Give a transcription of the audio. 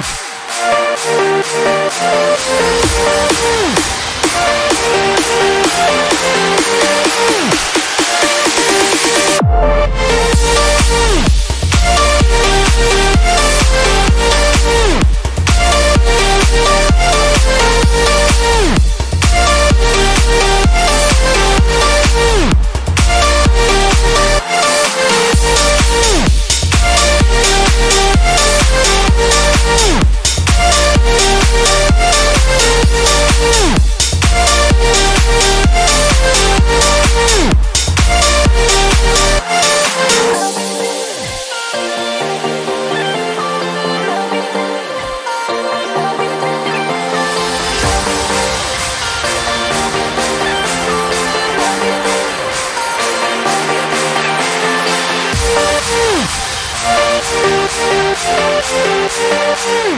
Oof! うん